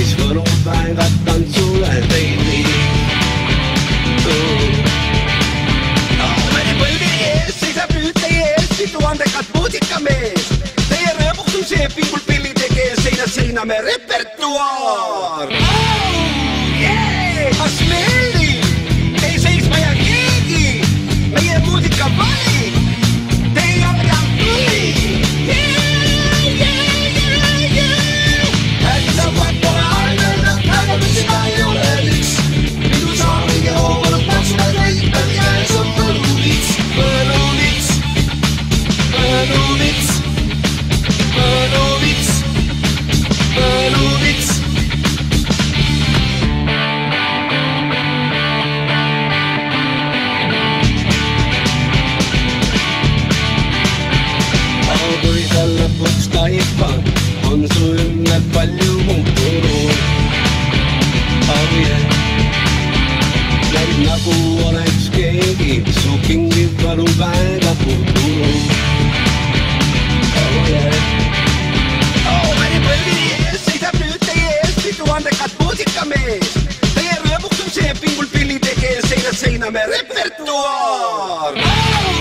mis võlupäevad tantsule veidi põlvi ees seisab nüüd teie ees mitu andekat muusikamees. Teie rõõmuks on see pingul pilli tege seinast seina me repertuaar on su ümber palju muutunud. oh yeah. näib nagu oleks keegi su kingib võlupäeva puutunud. oh yeah. Auvääri põlvi ees seisab nüüd teie ees mitu andekat muusikamees. Teie rõõmuks on see pingul pilli tege seinast seina me repertuaar oh,.